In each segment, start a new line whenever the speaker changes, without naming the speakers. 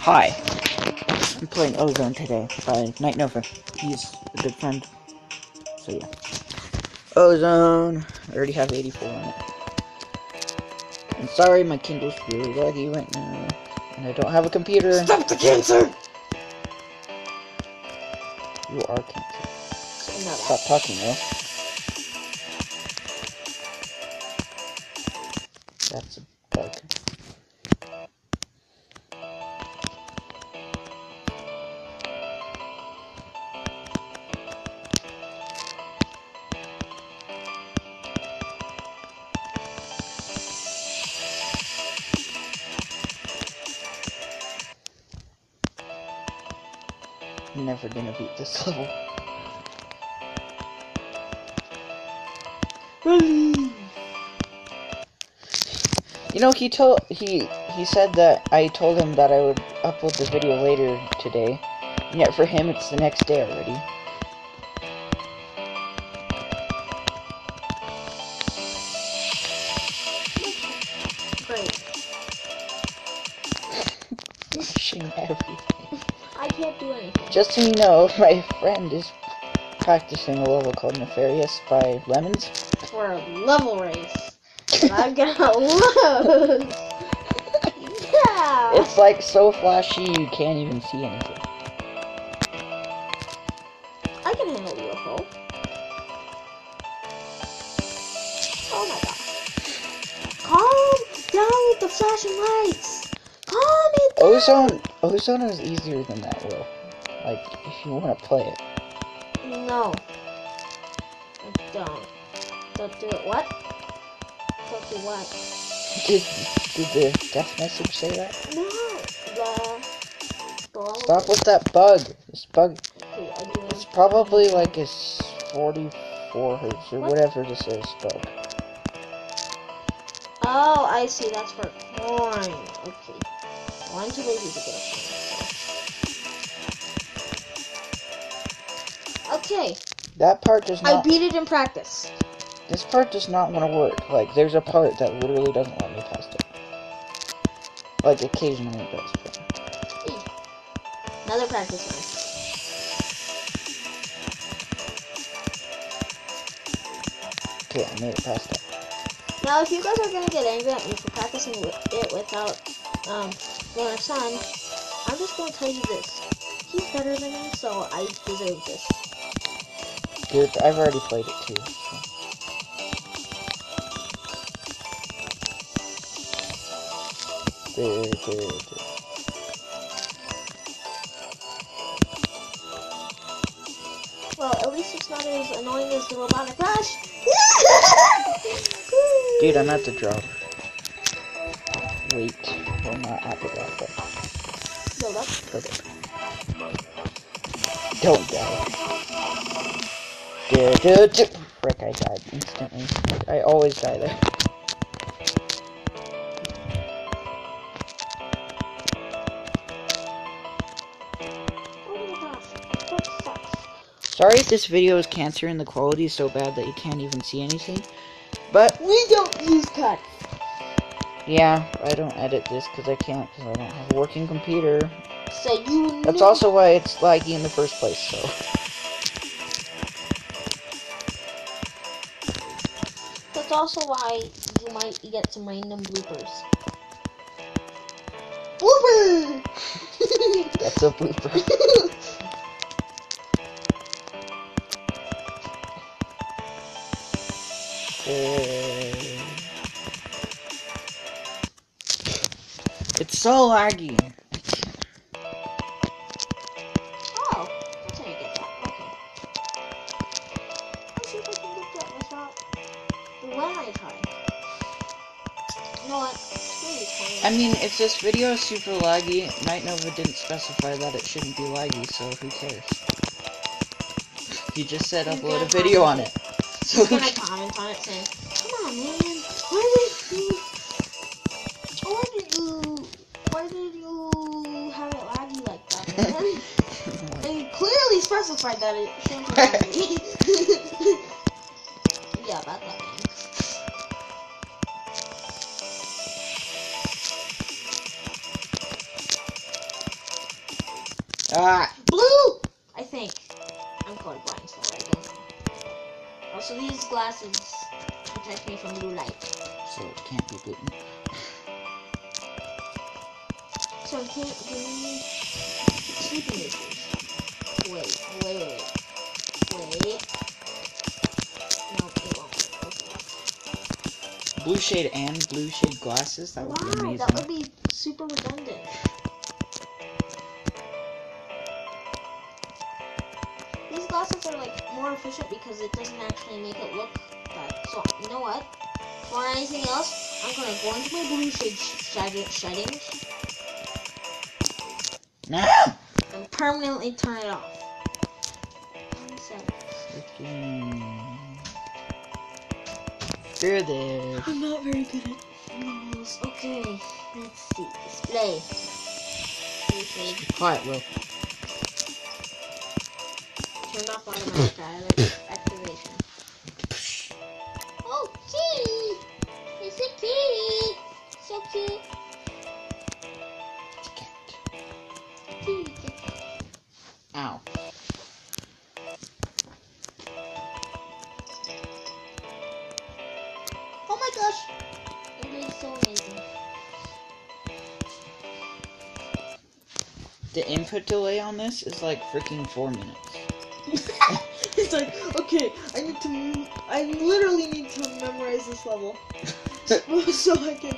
Hi. I'm playing Ozone today by Nightnova. He's a good friend. So yeah. Ozone. I already have 84 on it. I'm sorry, my Kindle's really laggy right now. And I don't have a computer.
Stop the cancer!
You are cancer.
I know that.
Stop talking, though. That's a never gonna beat this level. You know, he told he he said that I told him that I would upload the video later today, and yet for him it's the next day already.
Do anything.
Just so you know, my friend is practicing a level called Nefarious by Lemons.
For a level race. I'm gonna lose. Yeah.
It's like so flashy you can't even see anything.
I can handle UFO. Oh my god. Calm down with the flashing lights. Calm it down.
Ozone Ozone is easier than that, Will. Like if you want to play it.
No. I don't. Don't do it. What? Don't do what?
Did did the death message say that?
No. The. the
Stop with that bug. This bug
Okay,
It's probably like a s- 44 hertz or
What?
whatever this is, bug.
Oh, I see. That's for coin. Okay. Well, I'm to get a coin. Okay,
That part does
I beat it in practice.
this part does not want to work. Like, there's a part that literally doesn't let me past it. Like, occasionally it does. But...
Another practice round.
Okay, I made it past that.
Now, if you guys are gonna get angry at me for practicing it without um Sun, I'm just gonna tell you this: he's better than me, so I deserve this.
Dude, I've already played it too. Dude, dude, dude.
Well, at least it's not as annoying as the robotic rush.
Dude, I'm at the drop. Wait. Well, not drop, but
Build up.
perfect. Don't die. Dude, dude, dude. Frick, I died instantly. I always die there.
Oh my gosh, that sucks.
Sorry if this video is cancer and the quality is so bad that you can't even see anything. But,
We don't use cuts.
Yeah, I don't edit this because I can't because I don't have a working computer.
So you.
That's also why it's laggy in the first place, so.
That's also why you might get some random bloopers. Blooper!
That's a blooper. so laggy.
oh, that's how you get that. Okay. Let's see if I can get that without. When I try. You know what?
I mean, if this video is super laggy, Nightnova didn't specify that it shouldn't be laggy, so who cares? He just said
He's
upload a video on it. So
He's gonna comment on it saying, "Come on, man, why did you? Specified that it shouldn't be yeah, about that, man.
Ah!
Blue! I think. I'm colorblind, so I don't know. Also, these glasses protect me from blue light.
So it can't be gluten.
So I can't me sleeping issues.
Blue shade and blue shade glasses? That would be amazing.
that would be super redundant. These glasses are like more efficient because it doesn't actually make it look bad. So you know what? For anything else, I'm gonna go into my blue shade sh- settings
No!
and permanently turn it off. Settings.
Freaking...
I'm not very good at numbers. Okay, let's see. Display. Shade.
Quiet, Will.
Turned off automatic dialect activation. Oh, kitty! It's a kitty! So cute. It is so amazing.
The input delay on this is like freaking four minutes.
it's like, okay, I need to, I literally need to memorize this level. so I can,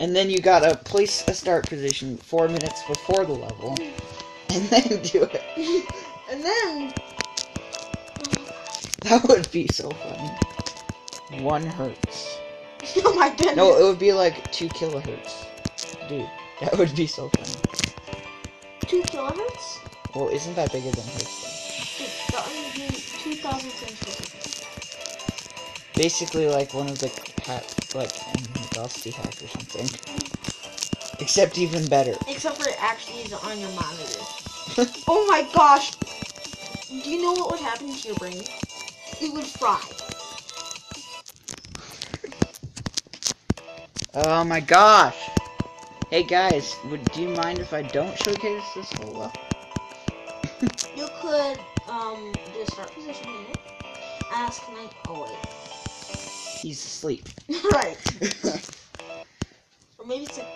And then you gotta place a start position four minutes before the level. And then do it.
and then,
That would be so funny. One hertz.
oh my goodness.
No, it would be like two kilohertz. Dude, that would be so funny.
Two kilohertz?
Well, isn't that bigger than hertz
Dude, that would be 2,000 frames
though? Basically like one of the hack, like Dusty hack or something. Except even better.
Except for it actually is on your monitor. oh my gosh! Do you know what would happen to your brain? It would fry.
Oh my gosh! Hey guys, would do you mind if I don't showcase this whole level?
You could um do a start position in it. Ask night. Oh wait.
He's asleep.
right. Or maybe it's like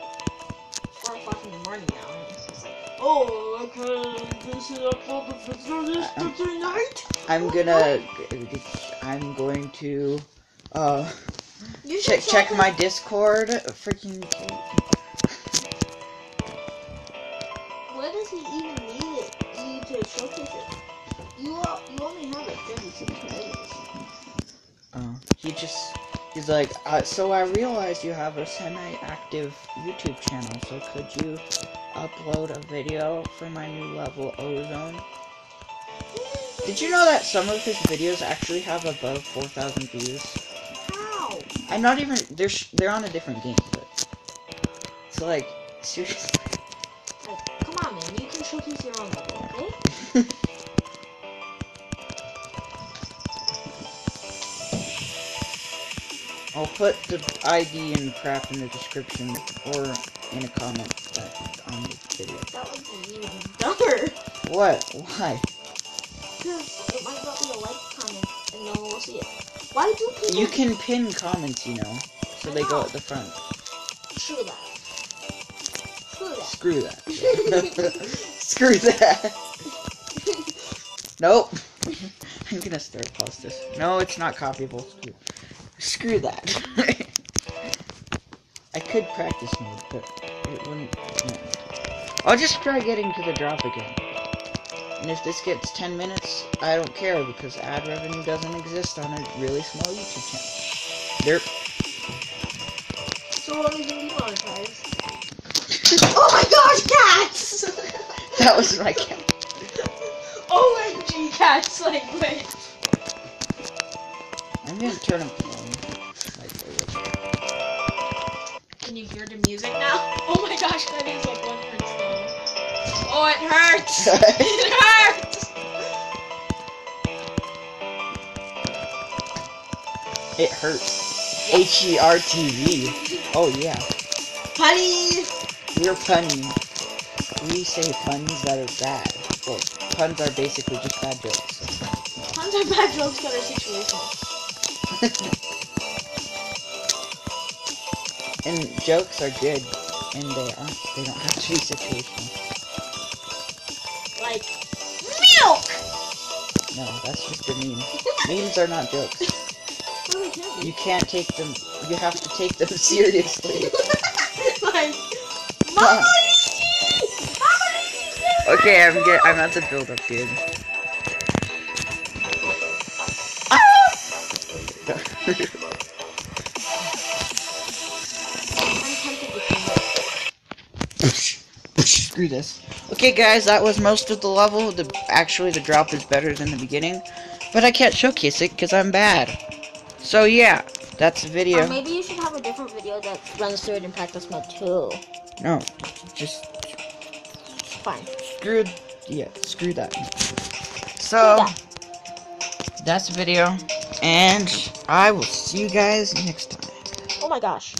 four o'clock in the morning now. And it's just like, oh, okay, this is upload the
Um,
this night.
I'm gonna, I'm going to, uh,
You should
check check my Discord. Freaking.
Where does he even need it? Need to showcase it? You all, you only have like thirty-six minutes.
Oh, he just, he's like, uh, so I realized you have a semi-active YouTube channel. So could you upload a video for my new level Ozone? Did you know that some of his videos actually have above 4,000 views? I'm not even. They're sh- they're on a different game, but so like seriously.
Like, come on, man. You can showcase your own level, okay?
I'll put the ID and crap in the description or in a comment that on the video.
That would be even dumber.
What? Why?
Because it might not be a like comment and no one will see it. Why do people
You can pin comments, you know, so they go at the front.
Screw that.
Screw that. Screw that. Nope. I'm gonna start pause this. No, it's not copyable. Screw, Screw that. I could practice mode, but it wouldn't. no. I'll just try getting to the drop again. And if this gets 10 minutes, I don't care because ad revenue doesn't exist on a really small YouTube channel. Derp.
So what are we gonna be oh my gosh, cats!
That was my cat.
OMG, cats! Like, wait.
I'm gonna turn up the volume.
Can you hear the music now? Oh my gosh, that is like one hurts though. Oh, it hurts! it hurts!
It hurts. H E R T V. Oh yeah.
Honey!
We're punny. we say puns that are bad. Well, puns are basically just bad jokes.
Puns are bad jokes that are situational.
and jokes are good, and they aren't. They don't have to be situational.
Like milk.
No, that's just a meme. Memes are not jokes.
What are they
You can't take them. You have to take them seriously.
like Mama
Okay, I'm get. I'm at the build up, dude.
I'm
Screw this. Okay, guys, that was most of the level. The actually the drop is better than the beginning, but I can't showcase it because I'm bad. So yeah, that's the video.
Or maybe you should have a different video that runs through it in practice mode too.
No, just
Fine.
screw. Yeah, screw that. So
that.
that's the video, and I will see you guys next time.
Oh my gosh.